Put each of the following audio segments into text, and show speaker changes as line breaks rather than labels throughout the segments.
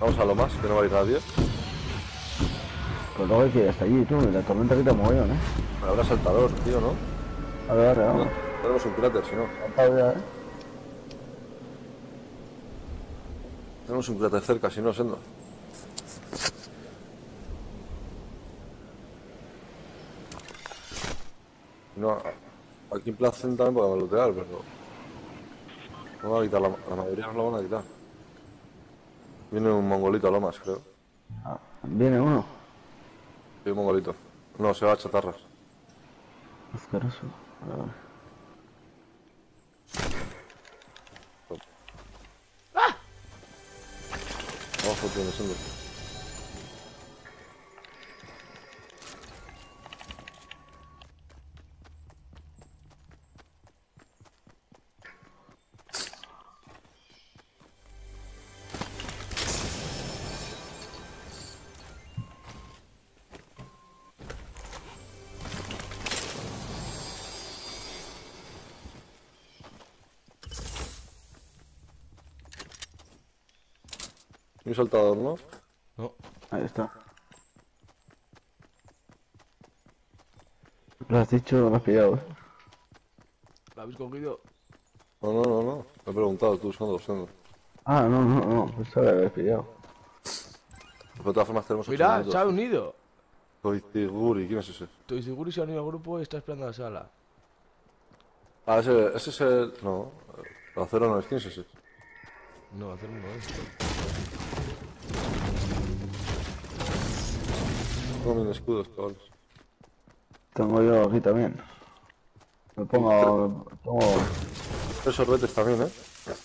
Vamos a lo más, que no va a ir nadie.
Pues luego hay que ir hasta allí, tú. La tormenta quita mogollón, ¿eh?
Pero habrá saltador, tío, ¿no?
A ver, a ver, vamos.
Tenemos un cráter, si no.
Saltado ya, ¿eh?
Tenemos un cráter cerca, si no, Sendo. No, aquí en Plaza también podemos lootear, pero... No van a quitar, la, la mayoría nos lo van a quitar. Viene un mongolito a lomas, creo.
Ah, Viene uno.
Sí, un mongolito. No, se va a chatarras.
Asqueroso. A ver.
Abajo tiene Sendo. Y un saltador, ¿no?
No,
Ahí está. Lo has dicho, lo has pillado, ¿eh?
¿la habéis cogido?
No, no, no, no. Me he preguntado tú, Sendo, Sendo.
Ah, no, no, no. Pensaba que lo habías pillado.
De todas formas tenemos
Mira, se ha unido.
Koitiguri, ¿quién es ese?
Estoy seguro y se ha unido al grupo y está esperando a la sala.
Ah, ese, ese es el... No, el acero no es. ¿Quién es ese?
No, hacer uno esto.
Tengo escudos, cabrones.
Tengo yo aquí también. Me pongo. Me pongo.
Tres sorbetes también, ¿eh?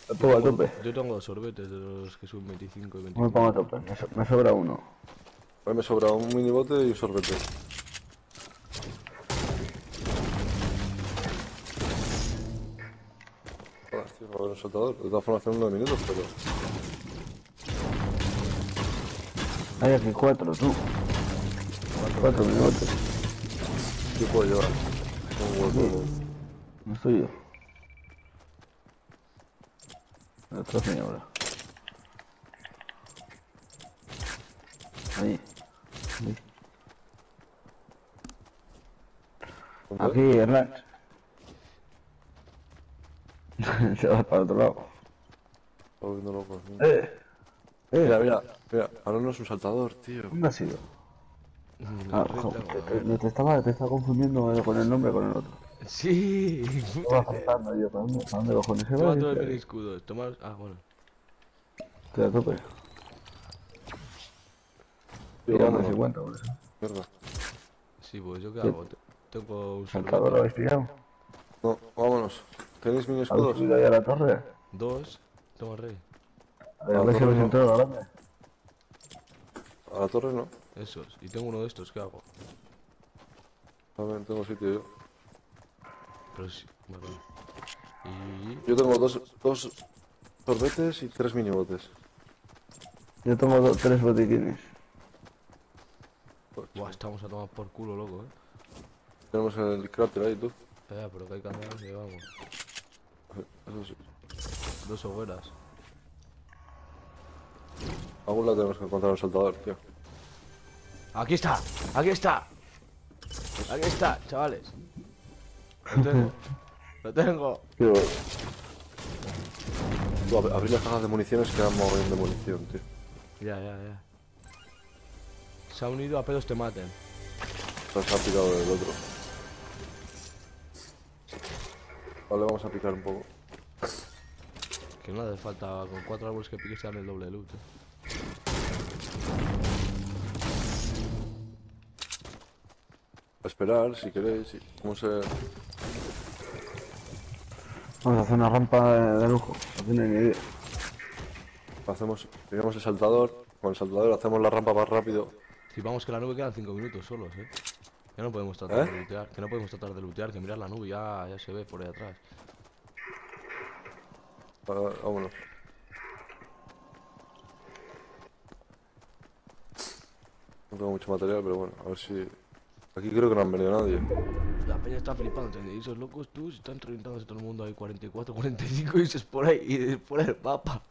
Me pongo a tope.
Yo tengo dos sorbetes de los que suben 25 y
Me
25.
pongo a tope. Me, so- me sobra uno.
A mí me sobra un minibote y un sorbete. Joder, tío, va a haber un saltador. De todas formas, hace unos minutos, pero...
Hay aquí cuatro, tú. Cuatro minutos.
Yo puedo llevar.
No otro es mío ahora. Ahí. Ahí. Aquí, Hernán. Se va para otro lado.
Estoy volviendo loco.
Eh. Eh,
Mira, mira, mira. Ahora no es un saltador, tío.
¿dónde has ido? Ah, joder,
renta,
te, te- te estaba, te estaba confundiendo eh, con el nombre con el otro.
Sí.
Estaba faltando yo, ¿para dónde, para dónde cojones se va?
Toma todo el escudo. Toma... Ah, bueno.
Estoy a tope.
Tío,
Tira
vámonos.
50 por eso.
Mierda.
Sí, pues yo qué hago. Te- Tengo un
¿Saltador lo habéis pillado?
No, vámonos. ¿Tenéis
¿Habéis
escudos?
subido ahí a la torre?
Dos. Toma rey.
A ver,
A
ver si
torre
habéis
no.
entrado a la grande.
A la torre no.
Esos. Y tengo uno de estos. ¿Qué hago?
También tengo sitio yo.
Pero sí. Vale. Y...
Yo tengo dos, dos sorbetes y tres minibotes.
Yo tengo dos, tres botiquines.
Buah, estamos a tomar por culo, loco, eh.
Tenemos el cráter ahí, tú.
Espera, pero que hay que andar, llevamos.
Eso sí.
Dos hogueras.
Algún lado tenemos que encontrar un saltador, tío.
¡Aquí está! ¡Aquí está! ¡Aquí está, chavales! Lo tengo. Lo tengo.
Tío,
Tú, ab- abrir las cajas de municiones que dan mogollón de munición, tío.
Ya, ya, ya. Se ha unido a pedos te maten.
Entonces ha picado el otro. Vale, vamos a picar un poco.
Que no hace falta con cuatro árboles que piques te dan el doble de loot. eh.
A esperar, si queréis. si- ¿Cómo se...?
vamos a hacer una rampa de, de lujo. No tiene ni idea.
Hacemos... Pillamos el saltador. Con el saltador hacemos la rampa más rápido.
Si vamos que la nube quedan 5 minutos solos, eh. Ya no podemos tratar
¿Eh?
de lootear. Que no podemos tratar de lootear, que mirar la nube ya, ya se ve por ahí atrás.
Ah, vámonos. No tengo mucho material, pero bueno, a ver si... Aquí creo que no han venido nadie.
La peña está flipando, ¿entendéis? Esos locos tú se están reventándose todo el mundo ahí 44, 45 y dices por ahí y por el mapa.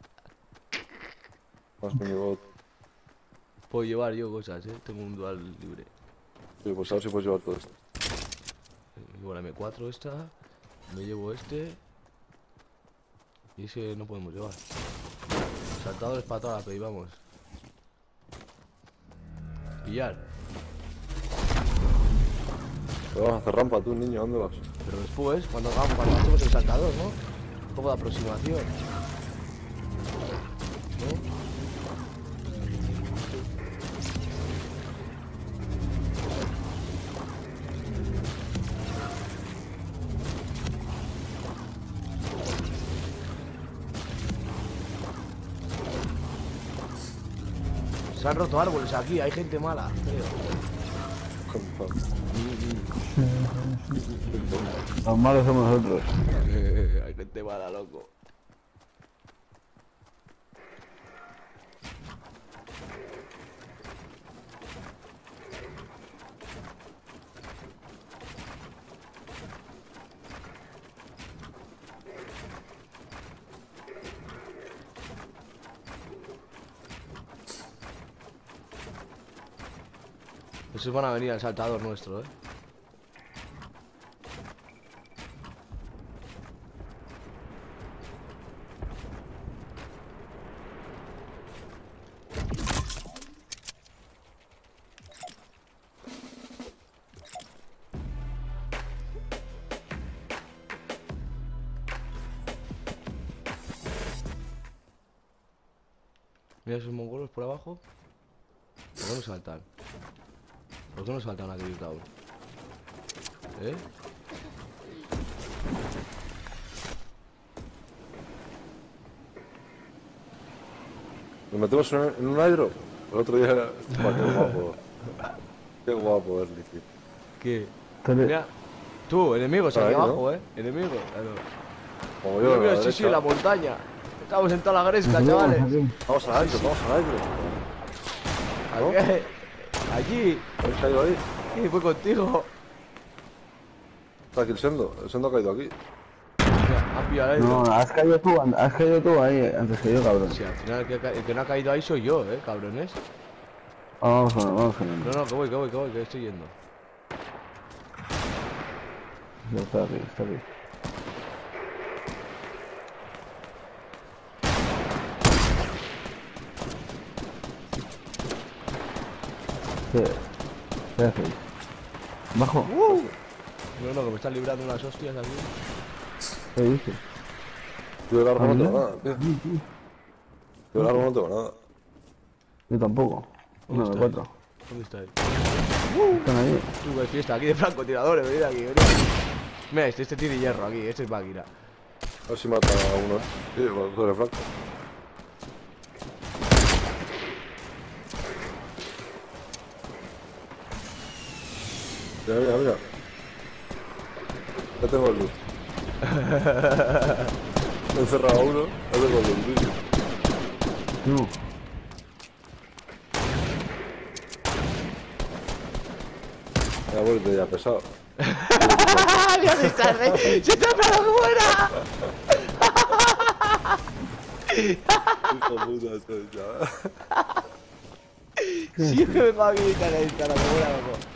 Más minibot.
Puedo llevar yo cosas, eh. Tengo un dual libre.
Sí, pues a ver si puedes llevar todo esto.
Llevo la M4 esta. Me llevo este. Y ese no podemos llevar. Saltadores para toda la play, vamos. Pillar.
Pero vas a hacer rampa tú, niño, ¿dónde vas?
Pero después, cuando hagamos, cuando hacemos el saltador, ¿no? Un poco de aproximación. Se han roto árboles aquí, hay gente mala, creo.
Los malos somos nosotros.
hay gente mala, loco. Esos van a venir al saltador nuestro, eh. Mira esos mongolos por abajo. ¿Por qué no saltan? ¿Por qué no saltan a aquellos down? ¿Eh?
Nos metemos en, en un aero. El otro día era. Qué guapo. Qué guapo, Erly, tío.
¿Qué? Mira. Tú, enemigos aquí
Ahí, ¿no?
abajo, eh. Enemigos. Claro.
Como yo, a
mira,
la
sí, sí, la montaña. Estamos en toda la gresca,
Aquí,
chavales.
aquí.
Vamos al aire, vamos al aire. ¿No?
Aquí. Allí.
¿Habéis caído ahí?
Sí, fue contigo.
Está aquí el sendo. El sendo ha caído aquí.
Pillado.
No, has caído tú, has caído tú ahí antes que yo, cabrón.
Sí, al final el que, ca- el que no ha caído ahí soy yo, eh, cabrones.
Vamos vamos él.
No, no, que voy, que voy, que voy, que estoy yendo.
Está aquí, está aquí. ¿Qué? ¿Qué hacéis? ¿Bajo?
No, no, que me están librando unas hostias aquí.
¿Qué dices?
Yo de largo no tengo nada, tío. Yo de largo no tengo nada.
Yo tampoco. Uno de cuatro.
¿Dónde está él?
Están ahí.
Tú, qué fiesta, aquí de francotiradores, venid aquí, venid aquí. Mira, este, este tiene hierro aquí, este es máquina.
A ver si mata a uno. Sí, bueno, tú eres franco. Mira, mira, mira. Ya tengo el luz. He encerrado a uno, ya tengo el luz. tío.
No.
Ya vuelto ya pesado.
¡Ah, Dios, se está re- ¡Se está pegando fuera!
Hijo de puta, esto ya.
Sí, me aquí y cara, esta, la que buena, loco.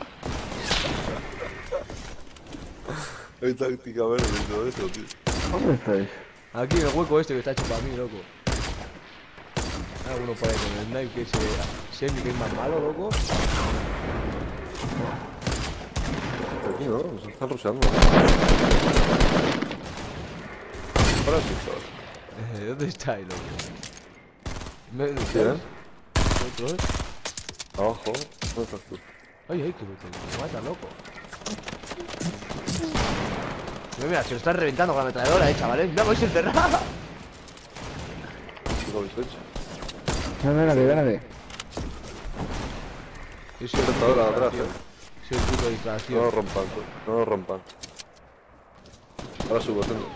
Hay táctica verde y todo eso, tío.
¿Dónde estáis?
Aquí en el hueco este que está hecho para mí, loco. Hay alguno por ahí con el knife que se... Semi que es más malo, loco.
Aquí no, nos están rusheando. Ahora sí, chaval.
Eh, ¿Dónde está ahí, loco? Me-
¿Quién?
¿Otro, eh?
Abajo. ¿Dónde estás tú?
Ay, ay, que me, que me mata, loco. Mira, mira, se lo están reventando con la ametralladora, eh, chavales. Mira, vais encerrada.
¿Qué lo
ven aquí, ven aquí.
Yo soy el puto
Ahora atrás,
distracción.
eh.
Soy el puto
No lo
distracción.
rompan, no lo rompan. Ahora subo, tengo.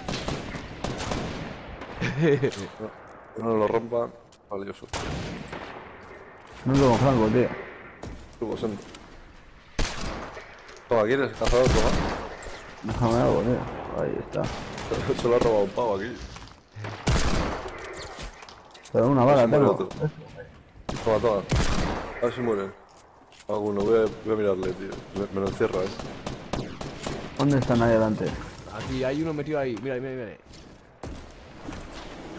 No, no lo rompan. Vale, yo subo.
No tengo franco, tío.
Subo, sendo. Toma, ¿quieres cazador? Toma.
Déjame algo, tío. Ahí está.
Se lo ha robado un pavo aquí.
Pero una bala
Se muere
tengo.
Toma, toma. A ver si mueren. Alguno, voy a, voy a mirarle, tío. Me, me lo encierra, eh.
¿Dónde están ahí adelante?
Aquí hay uno metido ahí. Mira, mira, mira.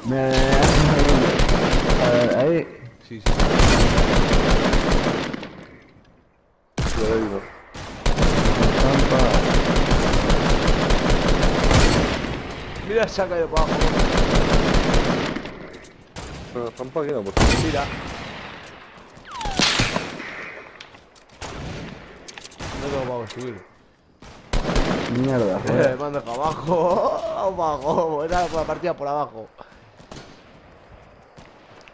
Mira, mira, mira. A ver, ahí.
Sí, sí.
Ya hay uno.
Mira, se ha caído para abajo.
No, pues.
Mira. No tengo para subir.
Mierda,
Eh,
joder.
me han dejado abajo. Abajo. Era la partida por abajo.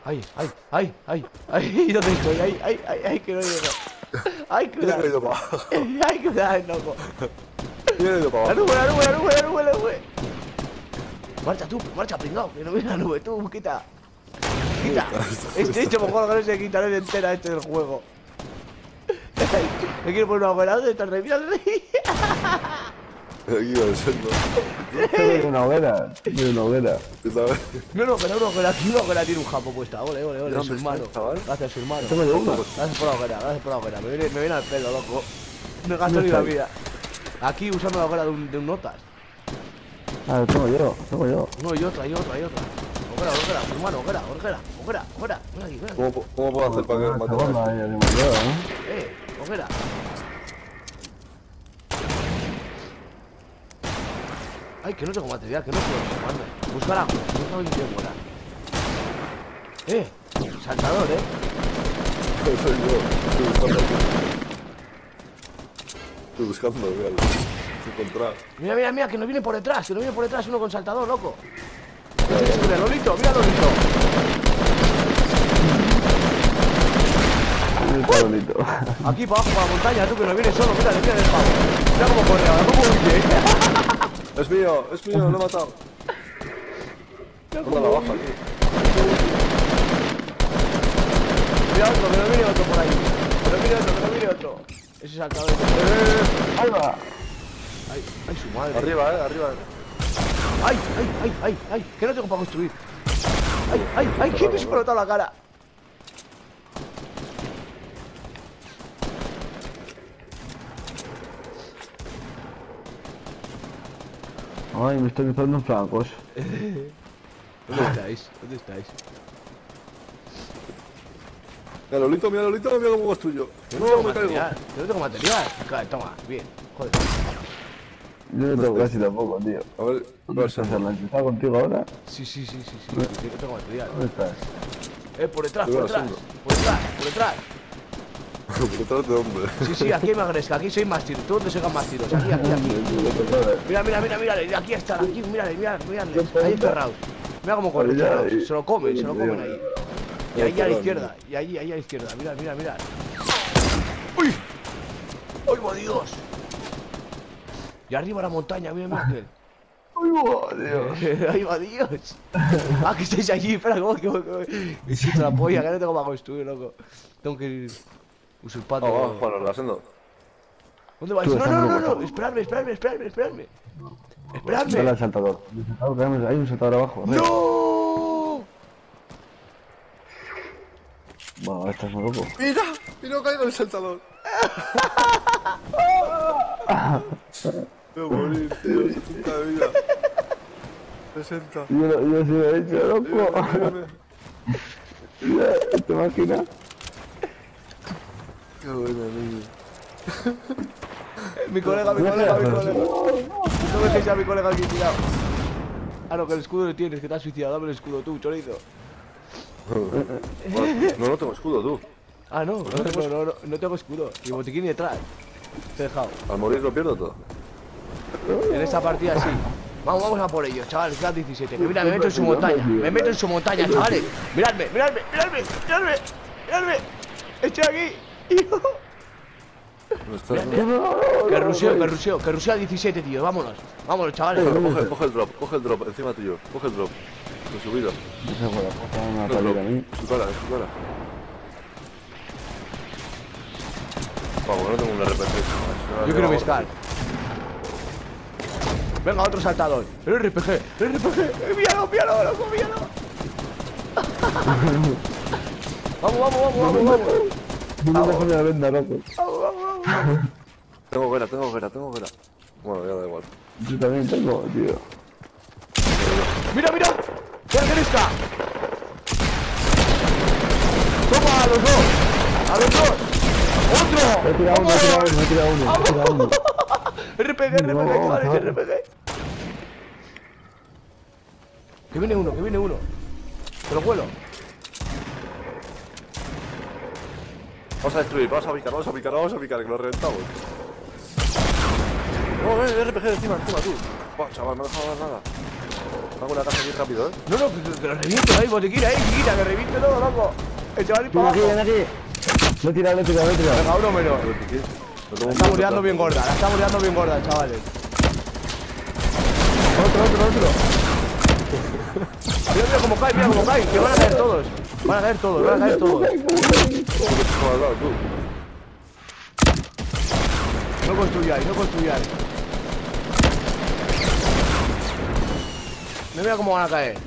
Ay, ay, ay, ay, ay, ¿dónde estoy? Ay, ay, ay, ay, que no llego. Ay,
¿Quién ha
cuidado.
caído para abajo?
Ay, cuidado, loco.
¿Quién ha ido para
La
abajo?
nube, la nube, la nube, la nube, la nube. Marcha tú, marcha pringao, que no viene la nube, tú, quita. Quita. Este hecho mejor que no se quita, no es entera este del juego. Me quiero poner una hoguera. Mira el rey.
Aquí va el.
Tiene una hoguera. Tiene una hoguera.
No, no, pero una hoguera, aquí una hoguera tiene un japo puesta. Ole, ole, ole, su
¿Dónde
hermano. Gracias, su hermano. Gracias por la hoguera, gracias por la hoguera. Me viene, me viene al pelo, loco. No gasto ni la vida. Aquí usando la hoguera de un, de un notas.
Ah, tengo yo, tengo yo.
No, y otra, y otra, y otra. Hoguera, su hermano. Ven aquí, ven aquí.
¿Cómo, po- ¿Cómo puedo hacer para que me
Ah,
maten
segundo
a
ahí, el museo, ¿eh?
Eh, hoguera. Ay, que no tengo material, que no puedo tomarme. Buscar agua, buscar un sitio buena. Eh, saltador, eh.
Soy yo. Estoy buscando aquí. Estoy buscando, mira.
Mira, mira, mira, que nos viene por detrás, que nos viene por detrás uno con saltador, loco. Mira, Lolito, mira, Lolito.
Bonito.
Aquí para abajo, para la montaña, tú que nos viene solo, mira, mira el pavo. Mira cómo corre ahora, cómo huye.
Es mío, es mío, lo he matado.
Mira
Anda la baja aquí.
Mira otro, que nos viene otro por ahí. Que nos viene otro, que nos viene otro. Ese saltador. Eh,
Ahí va.
Ay, ay, su madre.
Arriba, eh, arriba.
Ay, ay, ay, ay, ay, que no tengo para construir. Ay, ay, ay, que me he explotado la cara.
Ay, me estoy cruzando en flancos.
¿Dónde estáis? ¿Dónde estáis?
Mira, Lolito, mira, Lolito, mira cómo construyo.
Que
No,
no tengo
me caigo.
material. Que no tengo material. Claro, toma, bien. Joder.
Yo no tengo casi tampoco, tío.
A ver, a
¿Dónde
ver,
estás? ¿Está contigo ahora?
Sí, sí, sí, sí, sí. No tengo material.
¿Dónde estás?
Eh, por detrás, por detrás. Por detrás, por detrás.
¿Por detrás de dónde?
Sí, sí, aquí hay más gresca. Aquí soy más tiros. ¿Tú dónde se más tiros? Aquí, aquí, aquí. Mira, mira, mira, mira. Aquí están. Aquí, mírale, mírale, mírale. Ahí encerrados. Mira cómo corren. Se lo comen, se lo comen ahí. Y ahí a la izquierda. Y ahí, ahí a la izquierda. Mira, mira, mira. ¡Uy! ¡Ay, va Dios! Y arriba la montaña, mira, mira aquel.
¡Uy, va, Dios!
¡Ay, va Dios! Ah, que estáis allí. Espera, ¿cómo que Me siento la polla, que no tengo para construir, loco. Tengo que ir usurpando.
Ah, va, Juan, la Sendo.
¿Dónde vais? No, no, no, no, no. Esperadme, esperadme, esperadme, esperadme.
Dale
Esperadme.
al saltador. Hay un saltador, tenemos- Hay un saltador abajo.
¡No!
Bueno, estás muy loco.
Mira, mira, caigo en el saltador. A morir, tío, 60 de vida. 60.
Yo, lo- yo sí lo he hecho, loco. ¿Te imaginas?
Qué bueno, niño.
Mi colega, mi colega, mi colega. No me dejes a mi colega aquí tirado. Ah, no, que el escudo lo tienes, que te has suicidado. Dame el escudo tú, chorizo.
No, no tengo escudo, tú.
Ah, no, no, no, no, no, no tengo escudo. Y botiquín detrás. Te he dejado.
Al morir lo pierdo todo.
En esta partida sí. Vamos, vamos a por ellos, chavales, quedan 17. Que mira, me meto en su montaña. Me meto en su montaña, chavales. Miradme, miradme, miradme, miradme, miradme. Estoy aquí. Que ruseo, que ruseo, que ruseo a 17, tío. Vámonos, vámonos, chavales.
Coge, coge el drop, coge el drop, encima tuyo. Coge el drop. De subida.
No una palita a mí.
Su cara, su cara. Vamos, no tengo un RPG.
Yo quiero mi Scar. Venga, otro saltador. El RPG, el RPG. Eh, Míralo, míralo, loco, míralo. vamos, vamos, vamos, vamos, vamos.
No me jodas la venda, loco.
Tengo vera, tengo vera, tengo vera. Bueno, ya da igual.
Yo también tengo, tío.
¡Mira, mira! ¡Mira Gresca! ¡Toma, a los dos! ¡A los dos!
Me he
¡Otro!
tirado uno, me he tirado uno, me he tirado uno, me he tirado uno.
RPG, RPG,
No,
chavales,
chaval.
RPG. Que viene uno, que viene uno. Te lo vuelo.
Vamos a destruir, vamos a picar, vamos a picar, vamos a picar, que lo reventamos. No, eh, RPG encima, encima, tú. Buah, chaval, no dejado nada. Hago una casa aquí rápido, eh.
No, no, que, que, que lo reviento ahí, botiquín ahí, chiquita, que reviente todo, loco. El chaval y
Ven
para
aquí,
abajo.
ven aquí. Le he tirado, le he tirado, le he tirado.
Venga, uno menos. La liando
tal.
bien gorda, la estamos liando bien gorda, chavales. Otro, otro, otro. Mira, mira cómo cae, mira cómo cae, que van a caer todos. Van a caer todos, van a caer todos. No construyáis, no construyáis. Mira, mira cómo van a caer.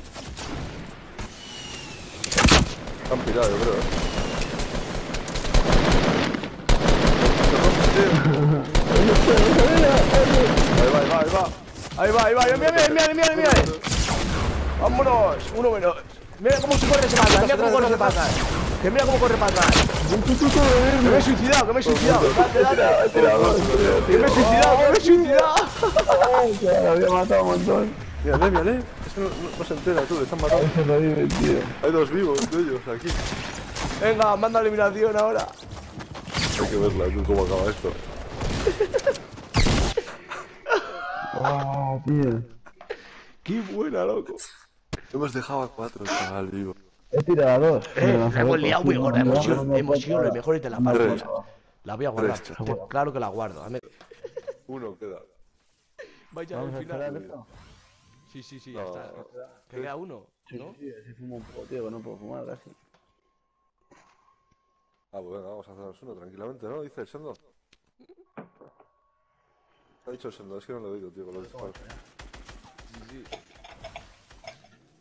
Están pirados, yo creo, eh. Ahí va, ahí va, ahí va.
Ahí va, ahí va, mira, mira, mira, mira, mira. Vámonos, uno menos. Mira cómo se corre ese atrás, mira cómo corre ese para atrás. Que mira cómo corre para atrás. Que me he suicidado, que me he suicidado. Date, date. Que me he suicidado, que me he suicidado.
Me había matado un montón.
Mírale, mírale. Es que no, no, se entera, tú, le están matando. Hay dos vivos de ellos aquí.
Venga, manda eliminación ahora.
Hay que verla, tú, cómo acaba esto.
Ah, tío.
Qué buena, loco.
Hemos dejado a cuatro, chaval, vivo.
He tirado a dos.
Eh, la hemos liado muy gorda, hemos sido, hemos los mejores de la partida. La voy a guardar.
Tres,
Te- Claro que la guardo. Dame.
Uno queda.
Vaya al final. Sí, sí, sí, ya está. Que queda uno, ¿no?
Sí, así fumo un poco, tío, que no puedo fumar casi.
Ah, pues venga, vamos a hacernos uno tranquilamente, ¿no? Dice el Sendo. ¿Qué ha dicho el Sendo? Es que no lo he oído, tío, con los disparos.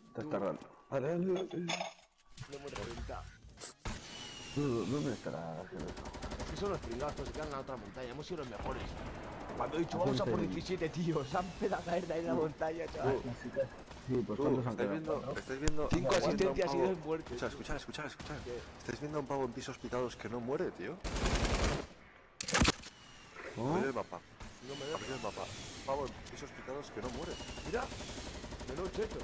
Está tardando. Vale, vale, vale.
Lo hemos reventado.
Tú, ¿Dónde estará eso?
Es que son los pringados, todos se quedan en la otra montaña. Hemos sido los mejores. Cuando he dicho vamos a por 17 tíos, se han empezado a caer de ahí en la montaña, chaval.
Sí, pues
Tú,
¿cuántos han
¿estáis
quedado?
viendo? ¿Estáis viendo?
Cinco
estáis viendo a un
asistencias y
pavo-
dos muertes.
Escucha, escucha, escucha, escucha. ¿Estáis viendo a un pavo en pisos picados que no muere, tío?
¿Cómo?
Abrir el mapa. No me Abrir el mapa. Pavo en pisos picados que no muere.
Mira, menudo cheto.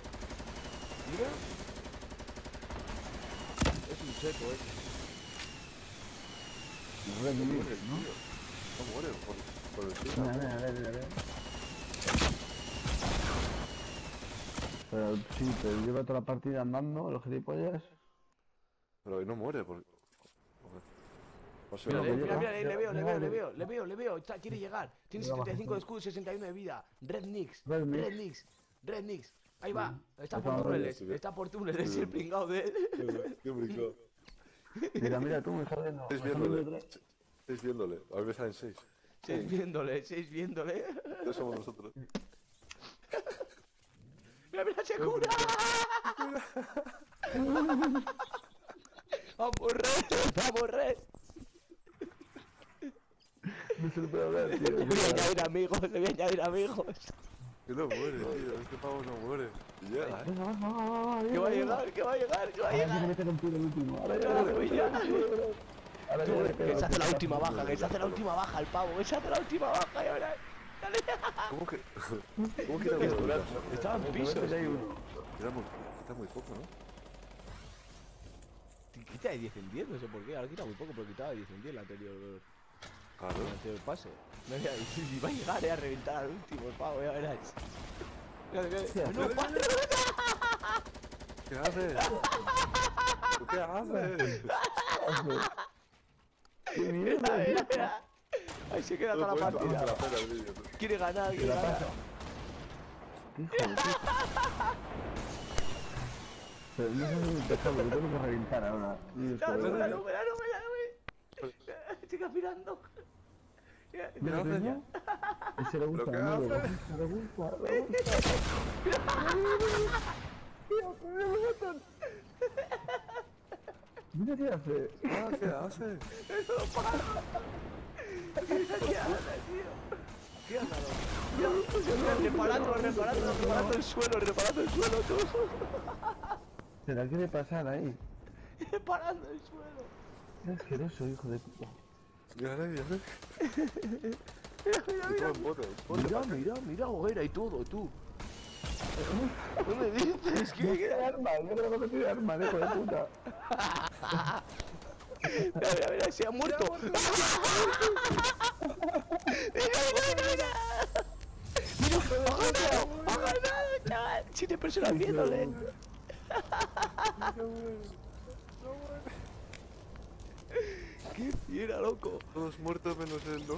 Mira. Es un cheto, eh.
No ves,
No
no
muere.
¿no?
No muere por, por el
Mira,
SIDA.
mira, mira, mira, mira. Pero sí, pero lleva toda la partida andando, los gilipollas.
Pero no muere por...
Mira, mira, mira, le veo, le veo, le veo, le veo, le veo. Está- quiere llegar. Tiene 75 de escudo y 61 de vida. Red Nix,
Red Nix.
Red Nix. Ahí va. Está
Está
por túneles, está por túneles. Es el pringado de él.
Qué.
Mira, mira, tú me estás viendo.
Estáis viéndole. Estáis viéndole. A me salen seis.
Seis viéndole, seis viéndole.
Ya somos nosotros.
Mira, mira, se cura. Vamos, Red, vamos, Red.
No se le puede hablar, tío.
Le voy a añadir amigos, le voy a añadir amigos.
Que no muere, tío. Este pavo no muere. Y llega, ¿eh?
Que va a llegar, que va a llegar, que va a
Ahora
llegar.
mete con tiro el último. Ahora ya,
Ahora
ahora ya,
ya.
ahora ya, ahora ya,
Que se hace la última baja, que se hace la última baja el pavo, que se hace la última baja y ahora. Dale.
¿Cómo que.? ¿Cómo que era?
Estaba en
muy, está muy poco, ¿no?
Quita de 10 en 10, no sé por qué. Ahora quita muy poco, pero quitaba de 10 en 10 la anterior,
Claro.
el anterior pase. Mira, y, y va a llegar eh, a reventar al último el pavo, ya verás. No,
¿Qué haces? ¿Tú qué haces?
¡Qué mierda!
mira, mira. Ahí se queda toda la partida.
la pena el.
Quiere ganar, quiere ganar.
Pero no sé si empezar, porque tengo que reventar ahora.
No, no, no, no, no, no, Mira,
¿Qué
Mira,
haces?
peña. Ese le gusta,
¿Pero qué
¿no?
Haces?
gusta, le gusta, le gusta. Mira qué hace.
Ah, ¿qué hace?
¿Qué anda, loco? Mira, reparando, reparando, reparando el suelo, reparando el suelo, tú.
¿Será que le pasan ahí?
Reparando el suelo.
Es asqueroso, hijo de puta.
Mírale, mírale.
Mira, mira, mira. Mira, mira, mira, hoguera y todo, tú. ¿Qué me dices? ¿Qué?
tiene arma, yo creo que tiene arma, hijo de puta.
Mira, mira, mira, se ha muerto. Mira, mira, mira, mira. Mira, ha ganado, ha ganado, chaval. Siete personas viéndole. ¡Qué fiera, loco!
Todos muertos menos él, ¿no?